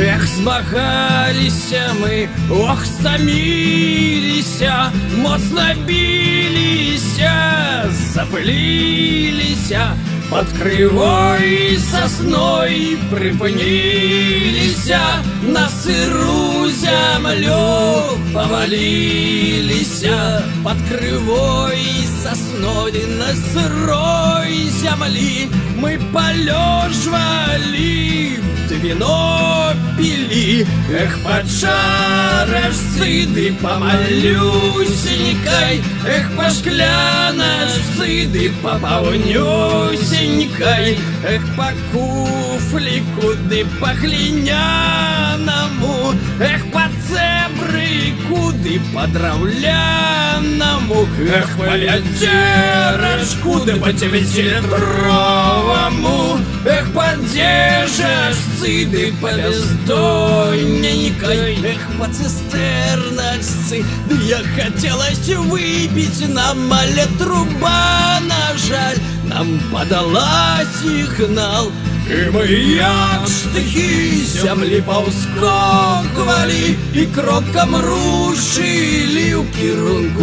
Эх, змагаліся мы, ох, стаміліся, моцна біліся, запыліліся, под крывой сосной припыніліся, на сыру землю поваліліся, под крывой сосной на сырой земли мы полежвали, вино пили, эх, подшарашцы, ты помолюсенькой, эх, пошклянашцы, ты пополнюсенькой, эх, по куфлику, по хлиняному, эх, по цебры, куды по драўляному, эх, по лядерашку, да по девятилитровому, эх, поддержишь цыды по бездонненькой, эх, по цистерночцы, да я хотелось выпить нам, але труба, на жаль, нам подала сигнал, и мы як штыхи земли паўскоквалі і крокам рушылі ў кірунку копыля.